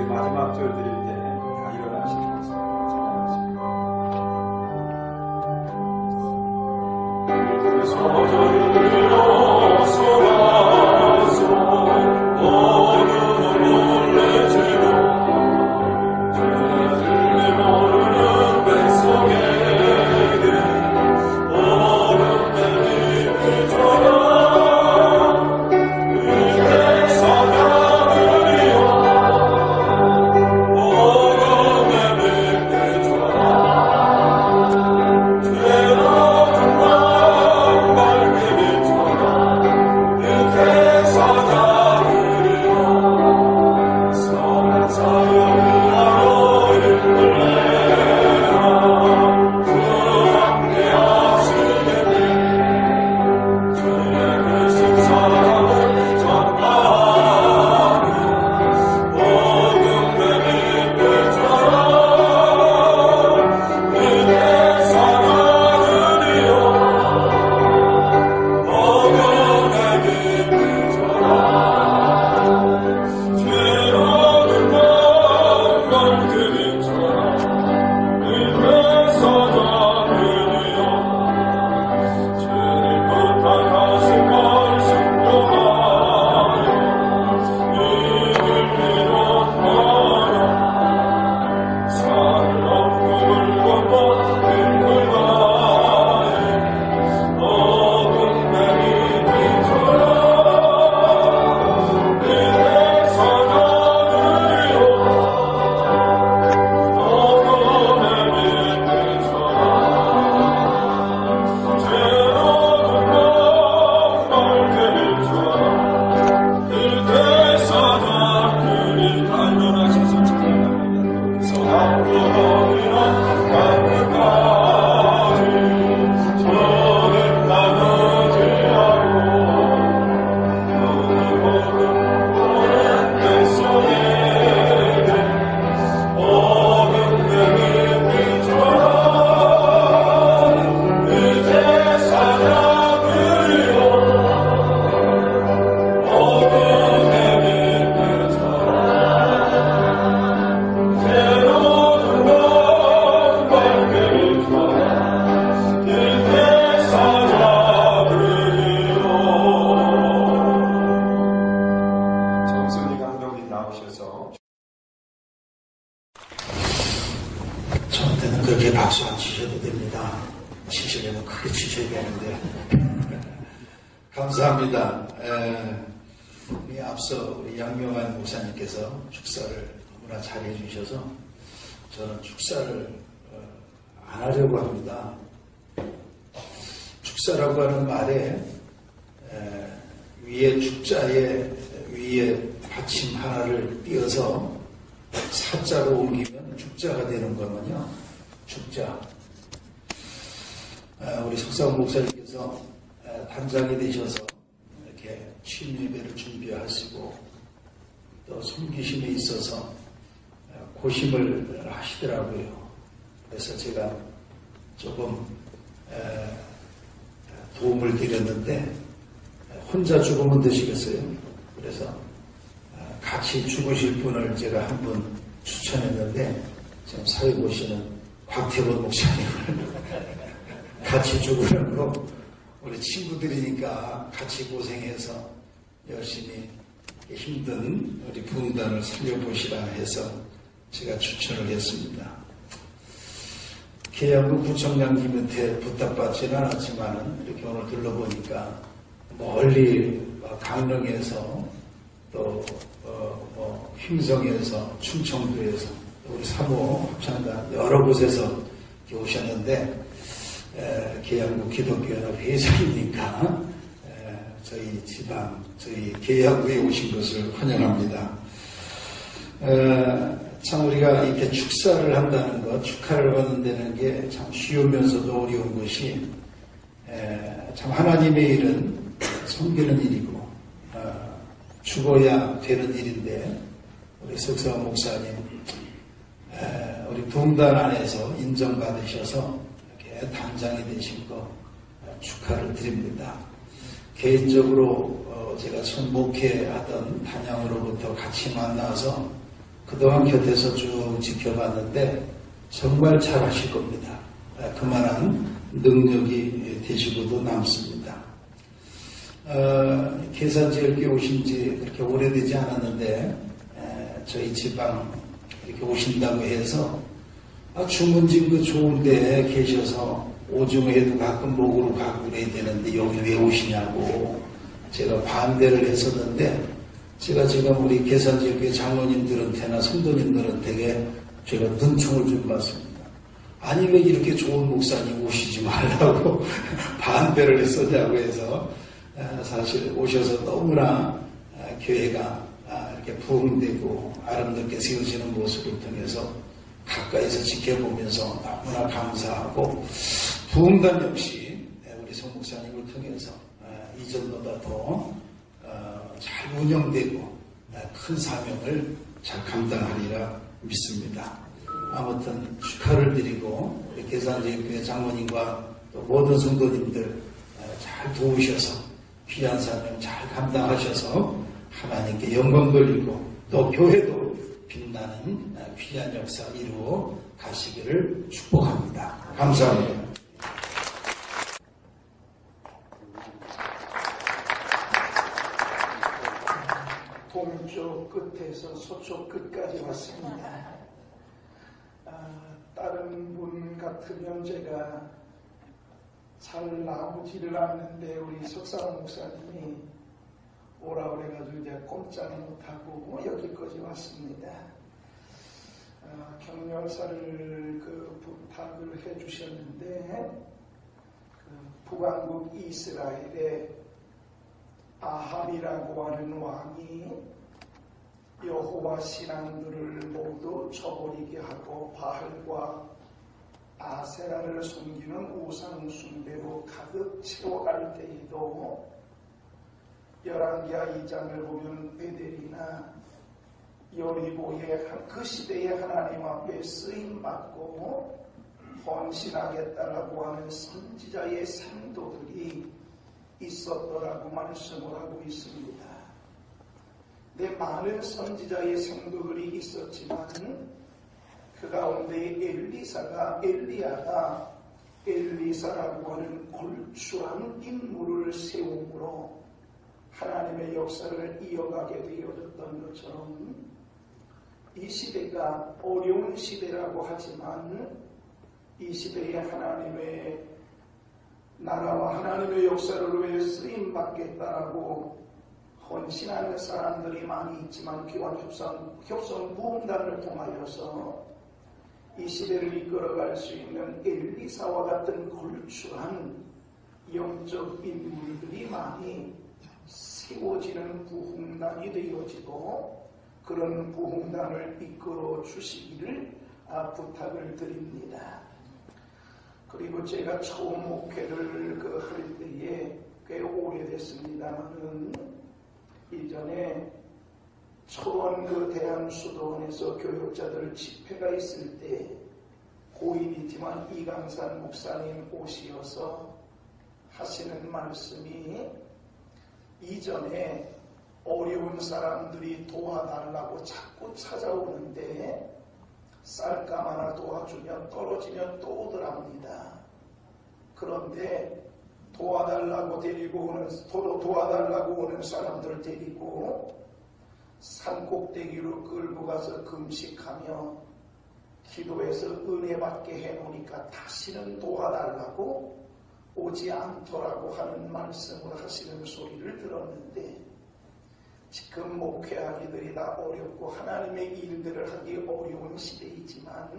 우리 마지막 절 드릴 때다 일어나시는 것을 찬양하십니다. 정순이 같이 죽으실 분을 제가 한 분 추천했는데 지금 사회 보시는 곽태원 목사님을 같이 죽으는 거 우리 친구들이니까 같이 고생해서 열심히 힘든 우리 분단을 살려보시라 해서 제가 추천을 했습니다. 계양구 구청장님한테 부탁받지는 않았지만 이렇게 오늘 둘러보니까 멀리 강릉에서 또 어, 뭐 휘성에서 충청도에서 또 우리 사모 합창단 여러 곳에서 오셨는데 에, 계양구 기독교연합 회장이니까 에, 저희 지방 저희 계양구에 오신 것을 환영합니다. 에, 참 우리가 이렇게 축사를 한다는 것, 축하를 받는 다는 게 참 쉬우면서도 어려운 것이 에, 참 하나님의 일은 섬기는 일이고 어, 죽어야 되는 일인데 우리 석사 목사님 에, 우리 동단 안에서 인정받으셔서 이렇게 단장이 되신 거 축하를 드립니다. 개인적으로 어, 제가 전 목회하던 단양으로부터 같이 만나서 그동안 곁에서 쭉 지켜봤는데 정말 잘하실 겁니다. 아, 그만한 능력이 되시고도 남습니다. 어, 계산지역에 오신 지 그렇게 오래되지 않았는데 에, 저희 지방 이렇게 오신다고 해서 아, 주문진 그 좋은 데에 계셔서 오중에도 가끔 목으로 가고 그래야 되는데 여기 왜 오시냐고 제가 반대를 했었는데 제가 지금 우리 계산지역의 장로님들한테나 성도님들한테 제가 눈총을 좀 받습니다. 아니 왜 이렇게 좋은 목사님 오시지 말라고 반대를 했었냐고 해서 아, 사실 오셔서 너무나 아, 교회가 아, 이렇게 부흥되고 아름답게 세워지는 모습을 통해서 가까이서 지켜보면서 너무나 감사하고 부흥단 역시 우리 송 목사님을 통해서 아, 이전보다 더 어, 잘 운영되고 아, 큰 사명을 잘 감당하리라 믿습니다. 아무튼 축하를 드리고 계산제교회 장모님과 또 모든 성도님들 어, 잘 도우셔서 귀한 사명 잘 감당하셔서 하나님께 영광 돌리고 또 교회도 빛나는 어, 귀한 역사 이루어 가시기를 축복합니다. 감사합니다. 동쪽 끝에서 서쪽 끝까지 왔습니다. 아, 다른 분 같으면 제가 잘 나오지를 않는데 우리 석상 목사님이 오라 그래가지고 이제 꼼짝 못하고 여기까지 왔습니다. 아, 경렬사를 그 부탁을 해주셨는데 그 북왕국 이스라엘의 아합이라고 하는 왕이 여호와 신앙들을 모두 쳐버리게 하고 바알과 아세라를 숨기는 우상 숭배로 가득 채워갈 때에도 열왕기하 2장을 보면 베델이나 여리고의 한- 그 시대의 하나님 앞에 쓰임 받고 헌신하겠다라고 하는 선지자의 생도들이 있었더라고 말씀을 하고 있습니다. 네, 많은 선지자의 생도들이 있었지만 그 가운데 엘리사가 엘리야가 엘리사라고 하는 골출한 인물을 세움으로 하나님의 역사를 이어가게 되어졌던 것처럼 이 시대가 어려운 시대라고 하지만 이 시대에 하나님의 나라와 하나님의 역사를 위해 쓰임 받겠다라고 헌신하는 사람들이 많이 있지만 기왕 협성, 협성 부흥단을 통하여서 이 시대를 이끌어갈 수 있는 엘리사와 같은 걸출한 영적 인물들이 많이 세워지는 부흥단이 되어지고 그런 부흥단을 이끌어 주시기를 아, 부탁을 드립니다. 그리고 제가 처음 목회를 그 할 때에 꽤 오래됐습니다만은 이전에 초원 그 대한 수도원에서 교육자들 집회가 있을 때 고인이지만 이강산 목사님 오시어서 하시는 말씀이 이전에 어려운 사람들이 도와달라고 자꾸 찾아오는데 쌀감 하나 도와주면 떨어지면 또 오더랍니다. 그런데 도와달라고 데리고 오는 도로 도와달라고 오는 사람들 데리고 산 꼭대기로 끌고 가서 금식하며 기도해서 은혜 받게 해놓으니까 다시는 도와달라고 오지 않더라고 하는 말씀을 하시는 소리를 들었는데 지금 목회하기들이 다 어렵고 하나님의 일들을 하기 어려운 시대이지만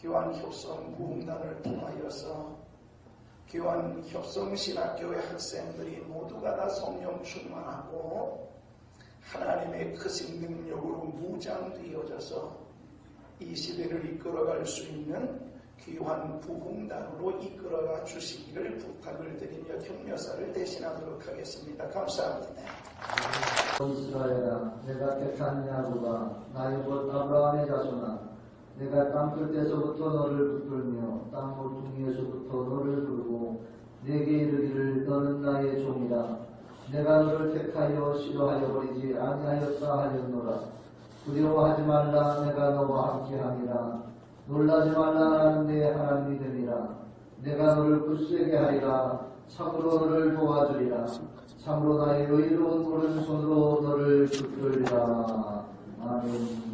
교환 협성 부흥단을 통하여서 교환 협성 신학교의 학생들이 모두가 다 성령 충만하고 하나님의 크신 능력으로 무장되어져서 이 시대를 이끌어갈 수 있는 귀한 부흥단으로 이끌어가 주시기를 부탁을 드리며 격려사를 대신하도록 하겠습니다. 감사합니다. 이스라엘아 내가 택한 야고가 나의 곧 아브라함의 자손아 내가 땅 끝에서부터 너를 붙들며 땅 모퉁이에서부터 너를 부르고 내게 이르기를 너는 나의 종이라 내가 너를 택하여 싫어하여 버리지 아니하였다 하였노라. 두려워하지 말라. 내가 너와 함께함이라. 놀라지 말라. 나는 내 하나님이 됨이라. 내가 너를 굳세게 하리라. 참으로 너를 도와주리라. 참으로 나의 의로운 오른손으로 너를 붙들리라. 아멘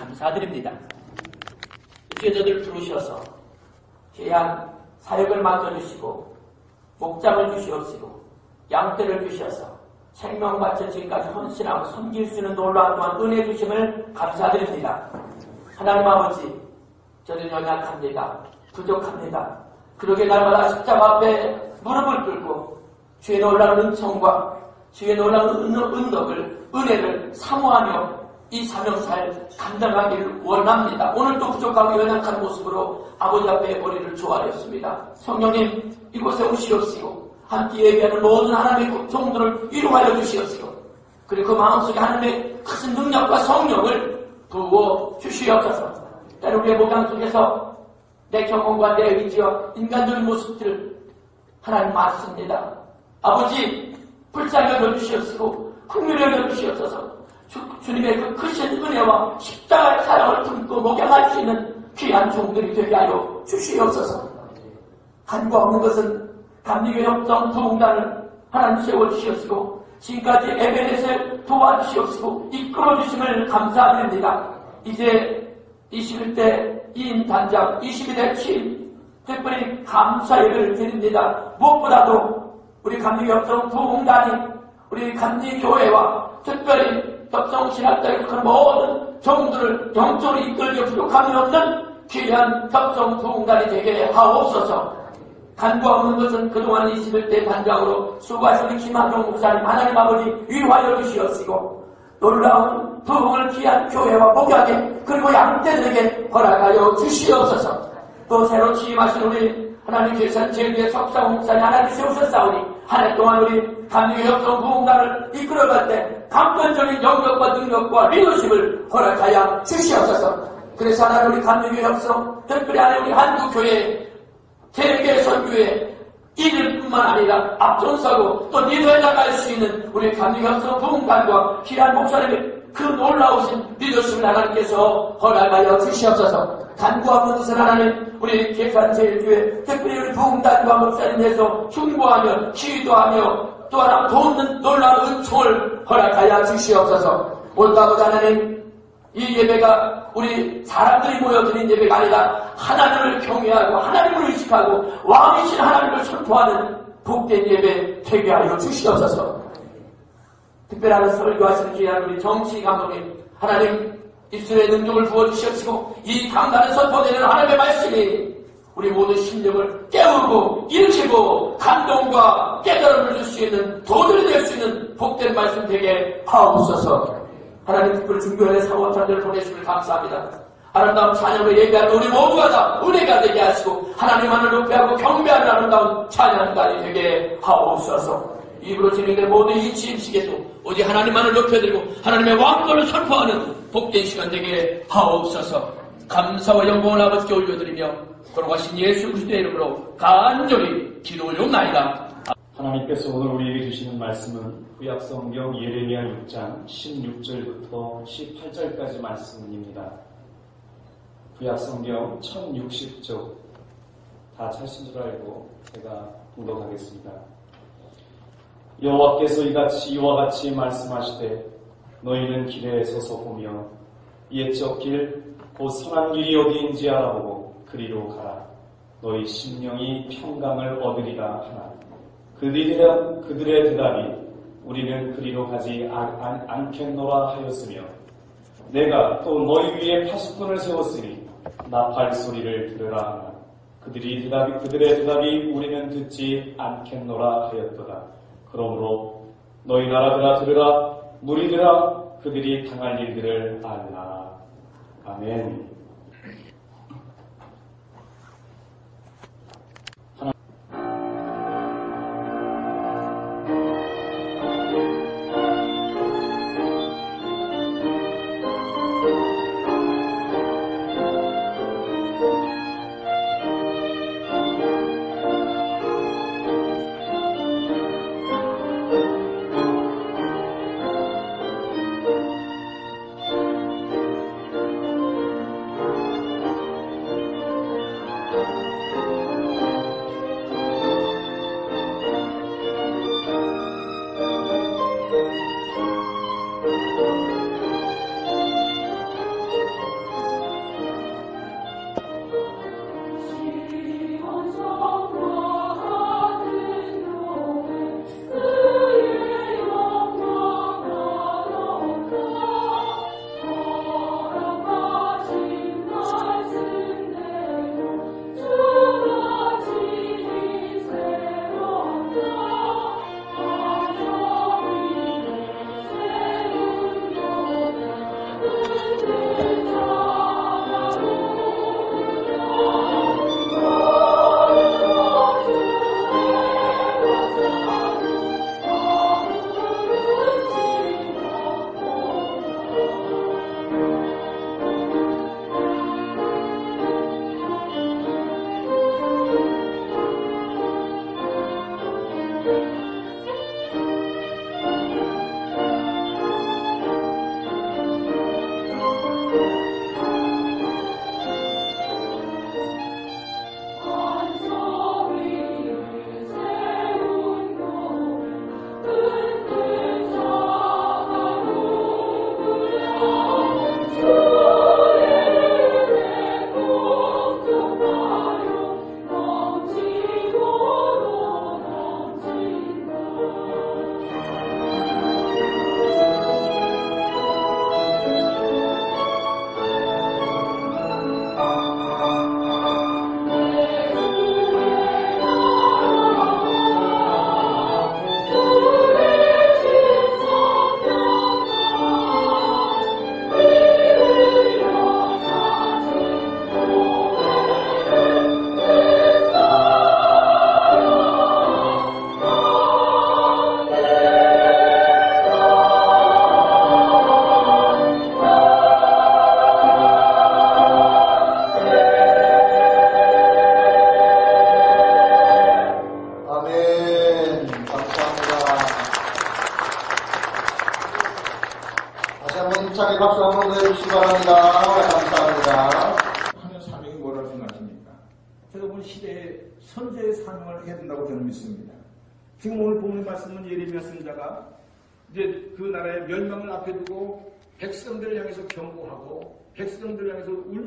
감사드립니다. 죄자들 부르셔서 귀한 사역을 맡아주시고 목장을 주시옵시고 양떼를 주셔서 생명 바쳐 지금까지 헌신하고 섬길 수 있는 놀라운 또한 은혜 주심을 감사드립니다. 하나님 아버지, 저는 연약합니다. 부족합니다. 그러게 날마다 십자가 앞에 무릎을 꿇고 주의 놀라운 은총과 주의 놀라운 은, 은덕을, 은혜를 사모하며 이 사명사를 감당하기를 원합니다. 오늘도 부족하고 연약한 모습으로 아버지 앞에 머리를 조아렸습니다. 성령님, 이곳에 오시옵시고 함께 예배하는 모든 하나님의 종들을 위로하여 주시옵시고 그리고 그 마음속에 하나님의 큰 능력과 성령을 부어 주시옵소서. 때로 우리의 목장 속에서 내 경험과 내 의지와 인간적인 모습들을 하나님 맞습니다. 아버지 불쌍히 여겨주시옵시고 국민을 여겨주시옵소서 주, 주님의 그 크신 은혜와 십자가의 사랑을 품고 목양할 수 있는 귀한 종들이 되게 하여 주시옵소서 간과 없는 것은 감리교 협정 부흥단을 하나님 세워주시옵시고 지금까지 에베넷을 도와주시옵시고 이끌어주심을 감사드립니다. 이제 21대 이인 단장 22대 취임 특별히 감사 예배를 드립니다. 무엇보다도 우리 감리교 협정 부흥단이 우리 감리교회와 특별히 협정신학자에 속한 모든 종들을 영적으로 이끌기 부족함이 없는 귀한 협정 부흥단이 되게 하옵소서. 간과 없는 것은 그동안 21대 단장으로 수고하신 김한종 목사님 하나님 아버지 위하여 주시옵시고 놀라운 부흥을 귀한 교회와 목약에 그리고 양떼들에게 허락하여 주시옵소서. 또 새로 취임하신 우리 하나님 계산 제일의 석상 목사님 하나님 세우셨사오니 한 해 동안 우리 감리교 협동 부흥단을 이끌어갈 때 강권적인 영역과 능력과 리더십을 허락하여 주시옵소서. 그래서 하나님 우리 감리교 협성 특별히 하나님 우리 한국교회 세계 선교의 이들 뿐만 아니라 앞장서고 또 리더에 나갈 수 있는 우리 감리협성 부흥단과 귀한 목사님의 그 놀라우신 리더십을 하나님께서 허락하여 주시옵소서. 간구 없는 것을 하나님 우리 계산제일교회 특별히 우리 부흥단과 목사님에서 충고하며 기도하며 또 하나 돕는 놀라운 은총을 허락하여 주시옵소서. 올까보다 하나님 이 예배가 우리 사람들이 모여드린 예배가 아니라 하나님을 경외하고 하나님을 의식하고 왕이신 하나님을 선포하는 복된 예배 되게 하여 주시옵소서. 특별한 설교하시는 귀한 우리 정치 감독님 하나님 입술에 능력을 부어주시옵시고 이 강단에 선포되는 하나님의 말씀이 우리 모든 심령을 깨우고 일으키고 감동과 깨달음을 줄 수 있는 도전이 될 수 있는 복된 말씀 되게 하옵소서 하나님 특별히 중교회의 사모탄들을 보내주시길 감사합니다. 아름다운 찬양을 예배하는 우리 모두가 다 은혜가 되게 하시고 하나님만을 높여하고 경배하는 아름다운 찬양단이 되게 하옵소서. 입으로 진행된 모든 이 취임식에도 오직 하나님만을 높여드리고 하나님의 왕권을 선포하는 복된 시간 되게 하옵소서. 감사와 영광을 아버지께 올려드리며 돌아가신 예수 그리스도의 이름으로 간절히 기도 올려옵나이다 하나님께서 오늘 우리에게 주시는 말씀은 구약성경 예레미야 6장 16절부터 18절까지 말씀입니다. 구약성경 1060쪽 다 찾으신 줄 알고 제가 공독하겠습니다. 여호와께서 이같이 이와 같이 말씀하시되 너희는 길에 서서 보며 옛적 길 곧 선한 길이 어디인지 알아보고 그리로 가라. 너희 심령이 평강을 얻으리라 하나. 그들의, 그들의 대답이 우리는 그리로 가지 아- 안- 않겠노라 하였으며 내가 또 너희 위에 파수꾼을 세웠으니 나팔 소리를 들으라 하나 그들이 대답이 그들의 대답이 우리는 듣지 않겠노라 하였도다 그러므로 너희 나라들아 들으라 무리들아 그들이 당할 일들을 알라. 아멘.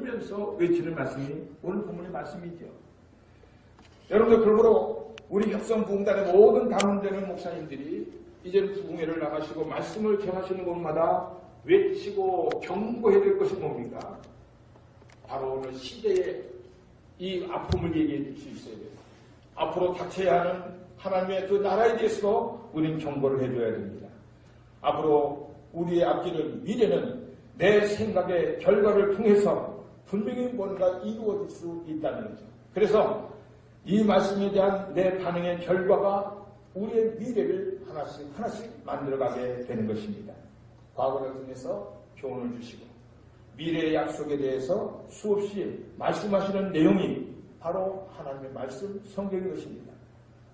울면서 외치는 말씀이 오늘 본문의 말씀이죠. 여러분들 그러므로 우리 협성봉단의 모든 담임되는 목사님들이 이제는 부흥회를 나가시고 말씀을 전하시는 곳마다 외치고 경고해야 될 것이 뭡니까? 바로 오늘 시대의 이 아픔을 얘기해 줄 수 있어야 돼요. 앞으로 닥쳐야 하는 하나님의 그 나라에 대해서도 우리는 경고를 해줘야 됩니다. 앞으로 우리의 앞길은 미래는 내 생각의 결과를 통해서 분명히 뭔가 이루어질 수 있다는 거죠. 그래서 이 말씀에 대한 내 반응의 결과가 우리의 미래를 하나씩 하나씩 만들어가게 되는 것입니다. 과거를 통해서 교훈을 주시고 미래의 약속에 대해서 수없이 말씀하시는 내용이 바로 하나님의 말씀, 성경인 것입니다.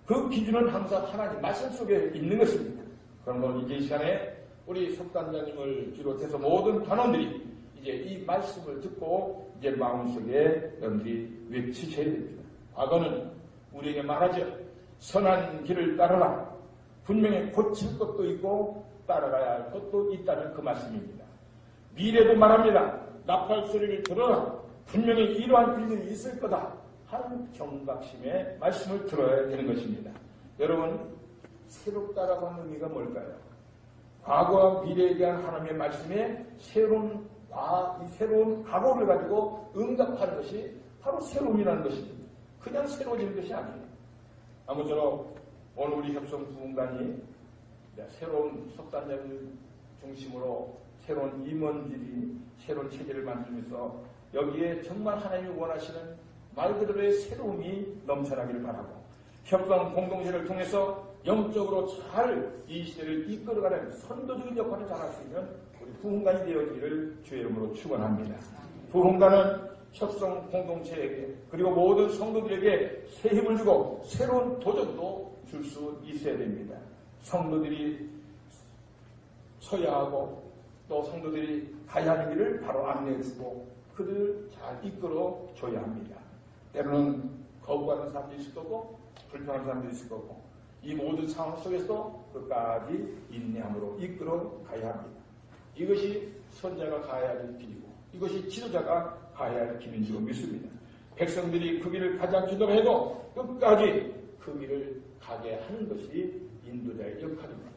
그 기준은 항상 하나님 말씀 속에 있는 것입니다. 건 이제 이 시간에 우리 석단장님을 비롯해서 모든 단원들이 이제 이 말씀을 듣고 이제 마음속에 여러분들이 외치셔야 됩니다. 과거는 우리에게 말하죠. 선한 길을 따라라. 분명히 고칠 것도 있고 따라가야 할 것도 있다는 그 말씀입니다. 미래도 말합니다. 나팔 소리를 들어라. 분명히 이러한 일들이 있을 거다. 하는 경각심의 말씀을 들어야 되는 것입니다. 여러분, 새롭다라고 하는 의미가 뭘까요? 과거와 미래에 대한 하나님의 말씀에 새로운 과, 이 새로운 각오를 가지고 응답하는 것이 바로 새로움이라는 것입니다. 그냥 새로워지는 것이 아니에요. 아무쪼록 오늘 우리 협성 부흥단이 새로운 석단장을 중심으로 새로운 임원들이 새로운 체제를 만들면서 여기에 정말 하나님이 원하시는 말 그대로의 새로움이 넘쳐나기를 바라고 협성 공동체를 통해서 영적으로 잘 이 시대를 이끌어가는 선도적인 역할을 잘 할 수 있는 우리 부흥관이 되어지기를 주의 이름으로 축원합니다. 부흥관은 협성 공동체에게 그리고 모든 성도들에게 새 힘을 주고 새로운 도전도 줄 수 있어야 됩니다. 성도들이 서야 하고 또 성도들이 가야 하는 길을 바로 안내해 주고 그들을 잘 이끌어 줘야 합니다. 때로는 거부하는 사람도 있을 거고 불편한 사람도 있을 거고 이 모든 상황 속에서 끝까지 인내함으로 이끌어 가야 합니다. 이것이 선자가 가야 할 길이고 이것이 지도자가 가야 할 길인 줄 믿습니다. 백성들이 그 길을 가지 않기도 해도 끝까지 그 길을 가게 하는 것이 인도자의 역할입니다.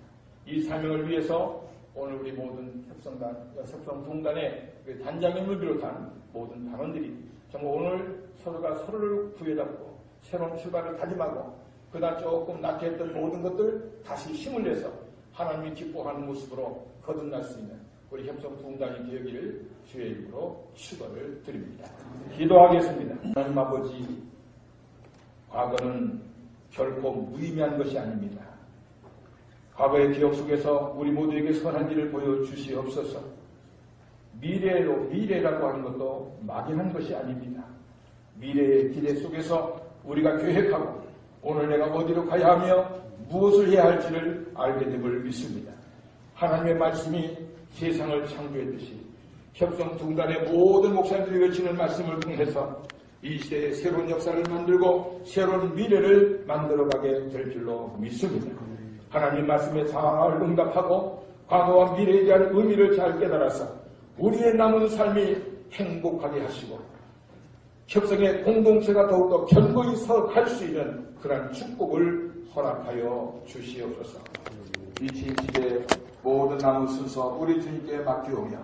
이 사명을 위해서 오늘 우리 모든 협성단, 협성동단의 그 단장님을 비롯한 모든 단원들이 정말 오늘 서로가 서로를 구해잡고 새로운 출발을 다짐하고 그다 조금 낙해했던 모든 것들 다시 힘을 내서 하나님이 기뻐하는 모습으로 거듭날 수 있는 우리 협성동단이 되기를 주의 이름으로 축원을 드립니다. 기도하겠습니다. 하나님 아버지, 과거는 결코 무의미한 것이 아닙니다. 과거의 기억 속에서 우리 모두에게 선한 길을 보여주시옵소서. 미래로, 미래라고 하는 것도 막연한 것이 아닙니다. 미래의 기대 속에서 우리가 계획하고 오늘 내가 어디로 가야 하며 무엇을 해야 할지를 알게 됨을 믿습니다. 하나님의 말씀이 세상을 창조했듯이 협성 중단의 모든 목사님들이 외치는 말씀을 통해서 이 시대에 새로운 역사를 만들고 새로운 미래를 만들어가게 될 줄로 믿습니다. 하나님 말씀에 잘 응답하고 과거와 미래에 대한 의미를 잘 깨달아서 우리의 남은 삶이 행복하게 하시고 협성의 공동체가 더욱더 견고히 서갈 수 있는 그러한 축복을 허락하여 주시옵소서. 이 시대 모든 남은 순서 우리 주님께 맡기오며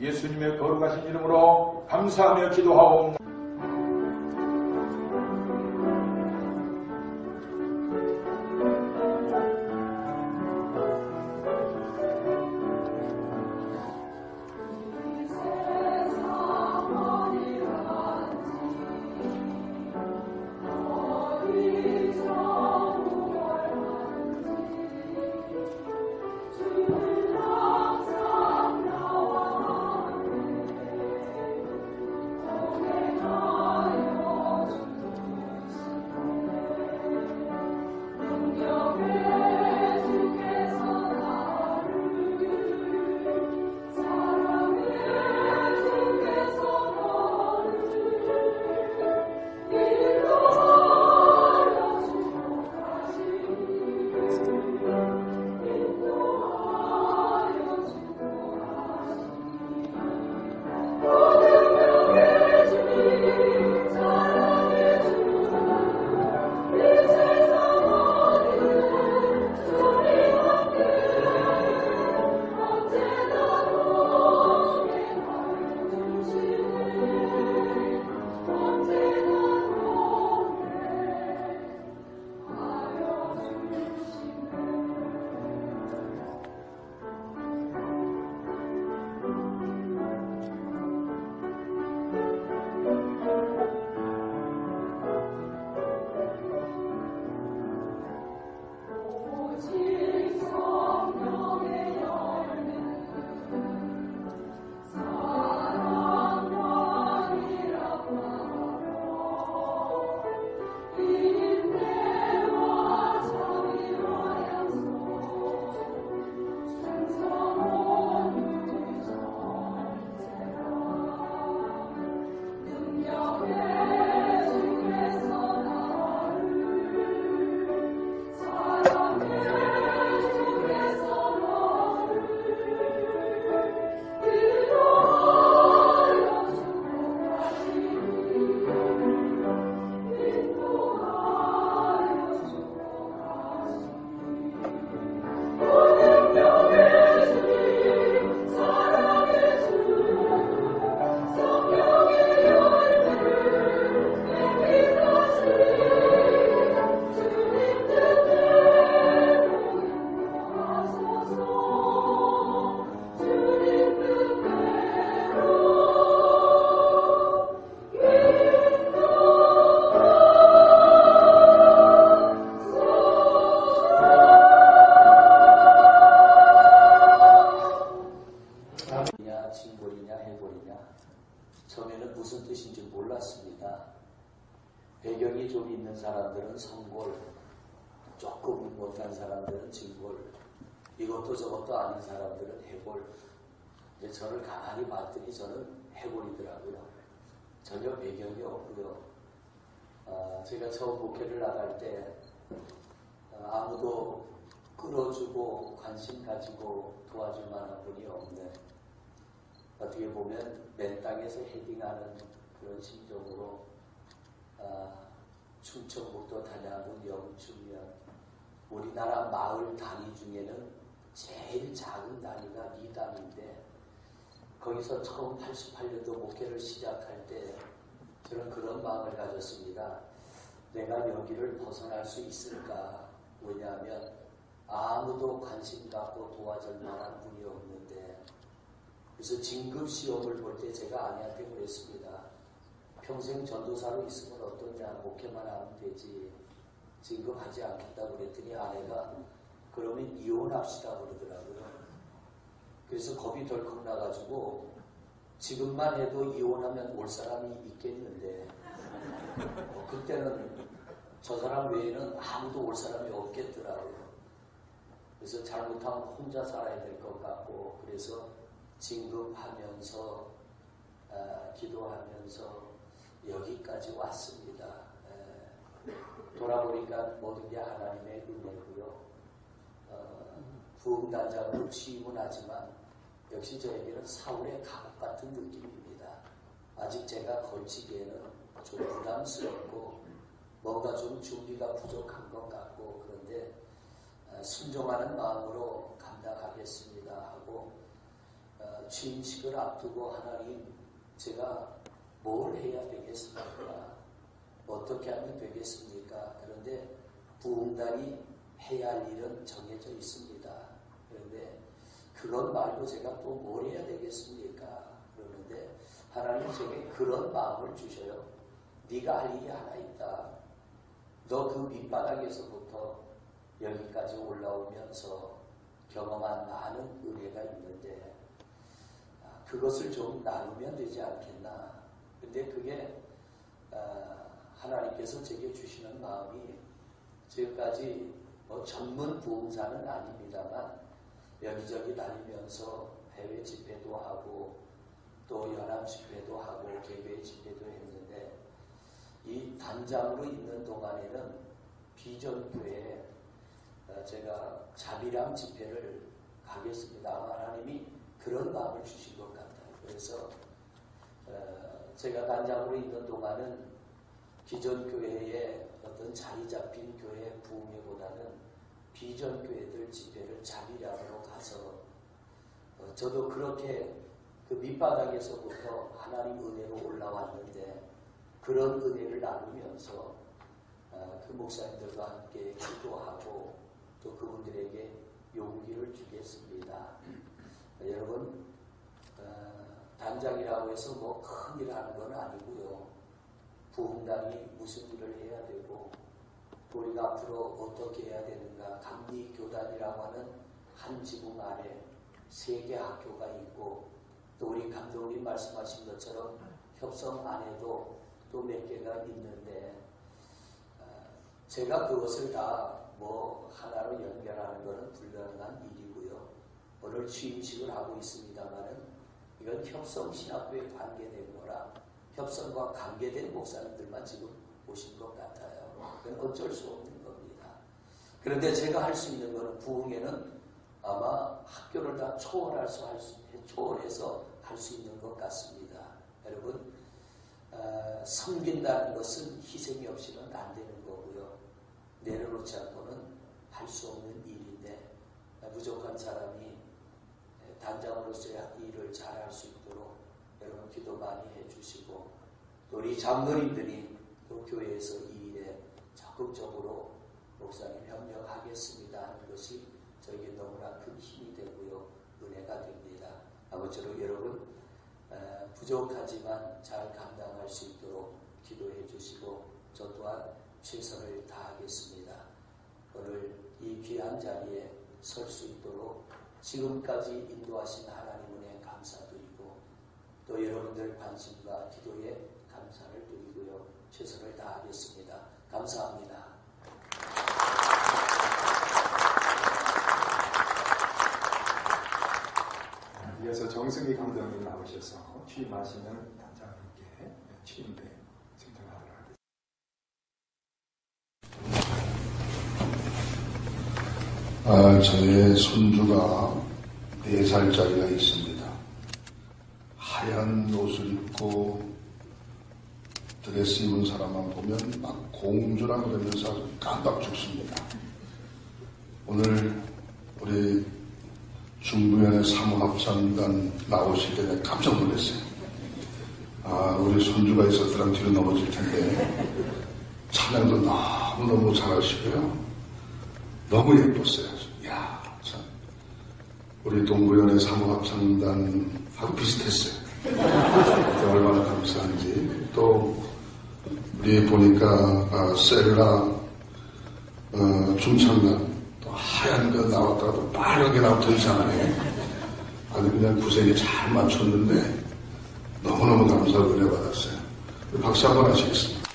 예수님의 거룩하신 이름으로 감사하며 기도하옵니다. 충청북도 단양군 영춘면 우리나라 마을 단위 중에는 제일 작은 단위가 미단인데 거기서 처음 88년도 목회를 시작할 때 저는 그런 마음을 가졌습니다. 내가 여기를 벗어날 수 있을까? 왜냐하면 아무도 관심 갖고 도와줄 만한 분이 없는데 그래서 진급 시험을 볼 때 제가 아내한테 그랬습니다. 평생 전도사로 있으면 어떠냐 목회만 하면 되지 진급하지 않겠다고 그랬더니 아내가 그러면 이혼합시다 그러더라고요. 그래서 겁이 덜컥 나가지고 지금만 해도 이혼하면 올 사람이 있겠는데 어, 그때는 저 사람 외에는 아무도 올 사람이 없겠더라고요. 그래서 잘못하면 혼자 살아야 될 것 같고 그래서 진급하면서 아, 기도하면서 여기까지 왔습니다. 에, 돌아보니까 모든 게 하나님의 은혜고요. 어, 부흥단장으로 취임은 하지만 역시 저에게는 사울의 가옥 같은 느낌입니다. 아직 제가 걸치기에는 좀 부담스럽고 뭔가 좀 준비가 부족한 것 같고 그런데 어, 순종하는 마음으로 감당하겠습니다 하고 어, 취임식을 앞두고 하나님 제가 뭘 해야 되겠습니까? 어떻게 하면 되겠습니까? 그런데 부흥단이 해야 할 일은 정해져 있습니다. 그런데 그것 말고 제가 또 뭘 해야 되겠습니까? 그러는데 하나님 제게 그런 마음을 주셔요. 네가 할 일이 하나 있다. 너 그 밑바닥에서부터 여기까지 올라오면서 경험한 많은 은혜가 있는데 아, 그것을 좀 나누면 되지 않겠나. 근데 그게 아, 하나님께서 제게 주시는 마음이 지금까지 뭐 전문 부흥사는 아닙니다만 여기저기 다니면서 해외 집회도 하고 또 연합 집회도 하고 개별 집회도 했는데 이 단장으로 있는 동안에는 비전교회에 어, 제가 자비랑 집회를 가겠습니다. 하나님이 그런 마음을 주신 것 같아요. 그래서 어, 제가 단장으로 있는 동안은 기존 교회의 어떤 자리 잡힌 교회 부흥회보다는 비전 교회들 집회를 자비량으로 가서 어, 저도 그렇게 그 밑바닥에서부터 하나님 은혜로 올라왔는데 그런 은혜를 나누면서 어, 그 목사님들과 함께 기도하고 또 그분들에게 용기를 주겠습니다. 어, 여러분 어, 단장이라고 해서 뭐 큰일 하는 건 아니고요. 부흥단이 무슨 일을 해야 되고 또 우리가 앞으로 어떻게 해야 되는가 감리교단이라고 하는 한 지붕 안에 세개 학교가 있고 또 우리 감독님 말씀하신 것처럼 협성 안에도 또 몇 개가 있는데 어, 제가 그것을 다 뭐 하나로 연결하는 것은 불가능한 일이고요. 오늘 취임식을 하고 있습니다만은 이건 협성 신학교에 관계된 거라 협성과 관계된 목사님들만 지금 오신 것 같아요. 그건 어쩔 수 없는 겁니다. 그런데 제가 할 수 있는 것은 부흥에는 아마 학교를 다 초월할 수, 할 수, 초월해서 할 수 있는 것 같습니다. 여러분, 어, 섬긴다는 것은 희생이 없이는 안 되는 거고요. 내려놓지 않고는 할 수 없는 일인데, 어, 부족한 사람이 단장으로서의 일을 잘 할 수 있도록 여러분 기도 많이 해주시고 또 우리 장로님들이 또 교회에서 이 일에 적극적으로 목사님 협력하겠습니다 하는 것이 저에게 너무나 큰 힘이 되고요 은혜가 됩니다. 아무쪼록 여러분 어, 부족하지만 잘 감당할 수 있도록 기도해 주시고 저 또한 최선을 다하겠습니다. 오늘 이 귀한 자리에 설 수 있도록 지금까지 인도하신 하나님 은혜 감사드리고 또 여러분들 관심과 기도에 감사를 드리고요. 최선을 다하겠습니다. 감사합니다. 이어서 정승희 감독님 나오셔서 취임하시는 단장님께 취임대 증정하도록 하겠습니다. 아, 저의 손주가 네 살짜리가 있습니다. 하얀 옷을 입고 드레스 입은 사람만 보면 막 공주라 그러면서 깜빡 죽습니다. 오늘 우리 중부연의 사무합창단 나오실 때 깜짝 놀랐어요. 아, 우리 손주가 있었더라면 뒤로 넘어질 텐데 찬양도 너무너무 잘하시고요. 너무 예뻤어요. 우리 동부연의 사무합창단하고 비슷했어요. 얼마나 감사한지. 또, 우리 보니까, 아, 셀라, 어, 중창단, 또 하얀 거 나왔다가 또 빨갛게 나오면 더 이상하네. 아주 그냥 구색이 잘 맞췄는데, 너무너무 감사하고 은혜 받았어요. 박수 한번 하시겠습니다.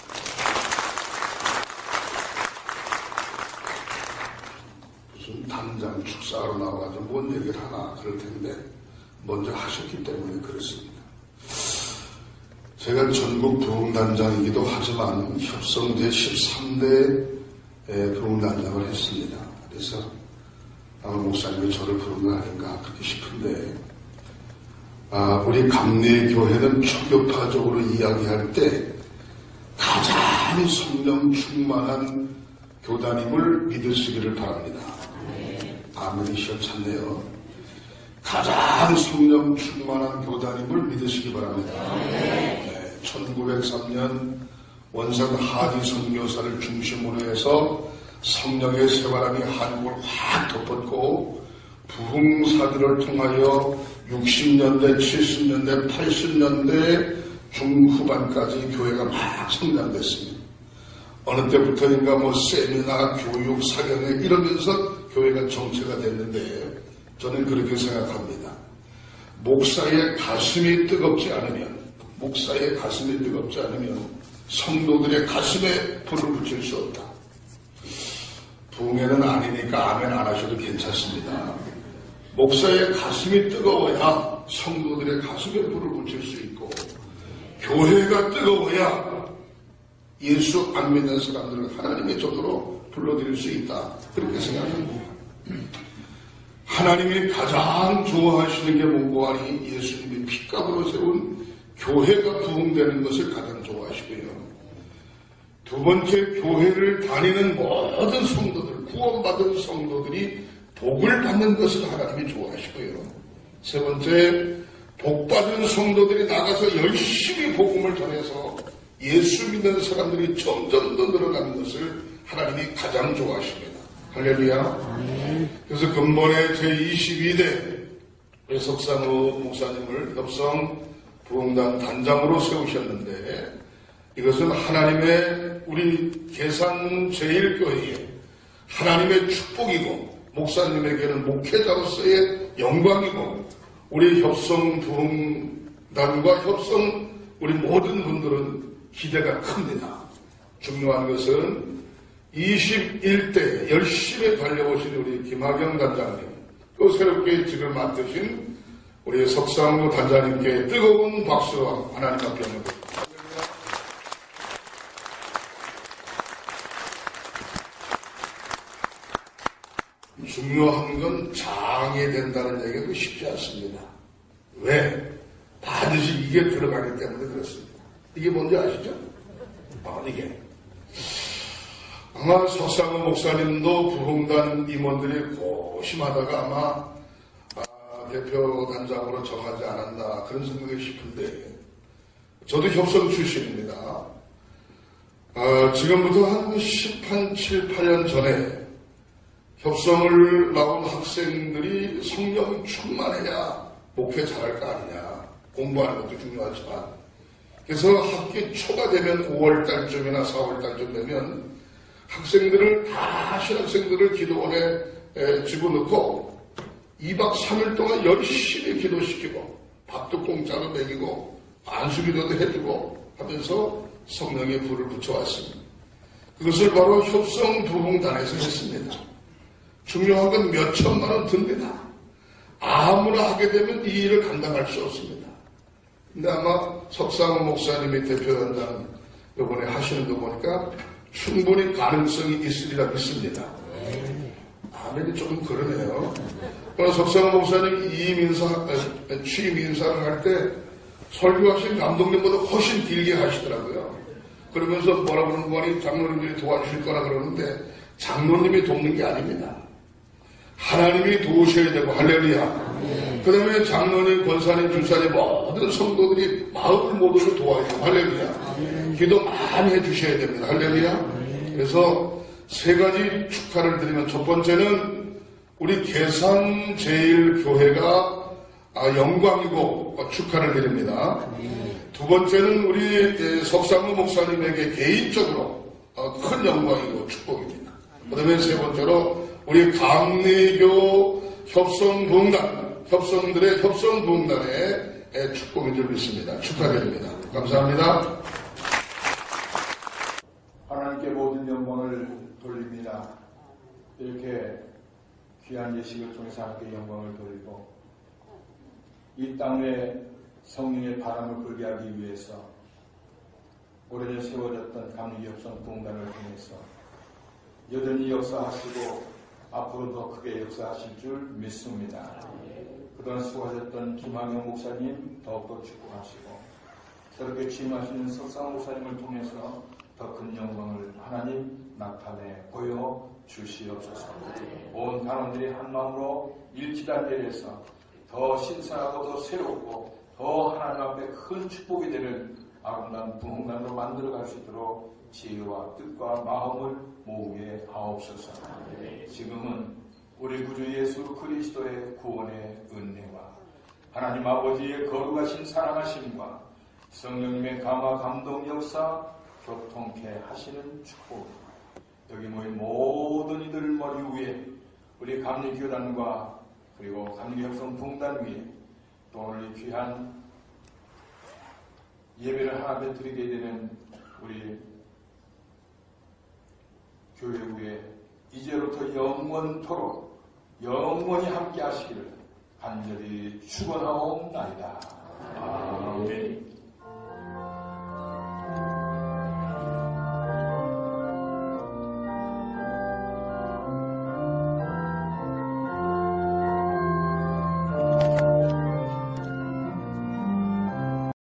무슨 당장 축사하러 뭔 얘기를 하나 그럴 텐데 먼저 하셨기 때문에 그렇습니다. 제가 전국 부흥단장이기도 하지만 협성 제 13대 부흥단장을 했습니다. 그래서 아마 목사님이 저를 부른 거 아닌가 그렇게 싶은데 아, 우리 감리교회는 초교파적으로 이야기할 때 가장 성령 충만한 교단임을 믿으시기를 바랍니다. 아멘이 시원찮네요. 가장 성령 충만한 교단임을 믿으시기 바랍니다. 네, 1903년 원산 하디 선교사를 중심으로 해서 성령의 새바람이 한국을 확 덮었고 부흥사들을 통하여 60년대, 70년대, 80년대 중후반까지 교회가 막 성장됐습니다. 어느 때부터인가 뭐 세미나, 교육, 사경회 이러면서 교회가 정체가 됐는데 저는 그렇게 생각합니다. 목사의 가슴이 뜨겁지 않으면 목사의 가슴이 뜨겁지 않으면 성도들의 가슴에 불을 붙일 수 없다. 부흥회는 아니니까 아멘 안 하셔도 괜찮습니다. 목사의 가슴이 뜨거워야 성도들의 가슴에 불을 붙일 수 있고 교회가 뜨거워야 예수 안 믿는 사람들을 하나님의 전으로 불러들일 수 있다. 그렇게 생각합니다. 하나님이 가장 좋아하시는 게 뭐고 하니 예수님이 핏값으로 세운 교회가 부흥되는 것을 가장 좋아하시고요. 두 번째 교회를 다니는 모든 성도들, 구원받은 성도들이 복을 받는 것을 하나님이 좋아하시고요. 세 번째, 복받은 성도들이 나가서 열심히 복음을 전해서 예수 믿는 사람들이 점점 더 늘어나는 것을 하나님이 가장 좋아하십니다. 할렐루야. 그래서 근본에 제22대 석상우 목사님을 협성 부흥단 단장으로 세우셨는데 이것은 하나님의 우리 계산 제일교회에 하나님의 축복이고 목사님에게는 목회자로서의 영광이고 우리 협성 부흥단과 협성 우리 모든 분들은 기대가 큽니다. 중요한 것은 21대 열심히 달려오신 우리 김학영 단장님 또 새롭게 지금 맡으신 우리 석상우 단장님께 뜨거운 박수와 하나님 앞에 것 중요한 건 장이 된다는 얘기가 쉽지 않습니다. 왜? 반드시 이게 들어가기 때문에 그렇습니다. 이게 뭔지 아시죠? 아, 이게. 아마 석상우 목사님도 부흥단 임원들이 고심하다가 아마 아, 대표 단장으로 정하지 않았나 그런 생각이 싶은데 저도 협성 출신입니다. 아, 지금부터 한 10, 한 7, 8년 전에 협성을 나온 학생들이 성령 충만해야 목회 잘할 거 아니냐. 공부하는 것도 중요하지만. 그래서 학기 초가 되면 5월 달쯤이나 4월 달쯤 되면 학생들을 다 신학생들을 기도원에 에, 집어넣고 2박 3일 동안 열심히 기도시키고 밥 밥도 공짜로 먹이고 안수기도도 해주고 하면서 성령의 불을 붙여왔습니다. 그것을 바로 협성 부흥단에서 했습니다. 중요한 건 몇 천만 원 듭니다. 아무나 하게 되면 이 일을 감당할 수 없습니다. 근데 아마 석상호 목사님이 대표단장 이번에 하시는 거 보니까 충분히 가능성이 있으리라 믿습니다. 아멘이 조금 그러네요. 오늘 석상호 목사님 이임 인사, 에, 취임 인사를 할 때 설교하신 감독님보다 훨씬 길게 하시더라고요. 그러면서 뭐라 그러는 거니 장로님들이 도와주실 거라 그러는데 장로님이 돕는 게 아닙니다. 하나님이 도우셔야 되고 할렐루야. 그 다음에 장로님, 권사님, 주사님 모든 성도들이 마음을 모두 도와야 되고 할렐루야. 기도 많이 해주셔야 됩니다. 할렐루야. 그래서 세 가지 축하를 드리면 첫 번째는 우리 계산제일교회가 아, 영광이고 축하를 드립니다. 두 번째는 우리 석상무 목사님에게 개인적으로 어, 큰 영광이고 축복입니다. 그 다음에 세 번째로 우리 감리교 협성부흥단, 협성들의 협성부흥단의 축복인 줄 믿습니다. 축하드립니다. 감사합니다. 하나님께 모든 영광을 돌립니다. 이렇게 귀한 예식을 통해서 하나님께 영광을 돌리고 이 땅에 성령의 바람을 불게 하기 위해서 오래전 세워졌던 감리협성 동단을 통해서 여전히 역사하시고 앞으로 더 크게 역사하실 줄 믿습니다. 그동안 수고하셨던 김학영 목사님 더욱더 축복하시고 새롭게 취임하시는 석상 목사님을 통해서 더 큰 영광을 하나님 나타내 보여 주시옵소서. 온 단원들이 한 마음으로 일치단 일에서 더 신선하고 더 새롭고 더 하나님 앞에 큰 축복이 되는 아름다운 부흥단으로 만들어갈 수 있도록 지혜와 뜻과 마음을 모으게 하옵소서. 지금은 우리 구주 예수 그리스도의 구원의 은혜와 하나님 아버지의 거룩하신 사랑하심과 성령님의 감화 감동 역사 교통케 하시는 축복 여기 모인 모든 이들 머리 위에 우리 감리교단과 그리고 감리협성 동단 위에 또 오늘 이 귀한 예배를 하나님 드리게 되는 우리 교회 위에 이제로부터 영원토록 영원히 함께 하시기를 간절히 축원하옵나이다. 아멘.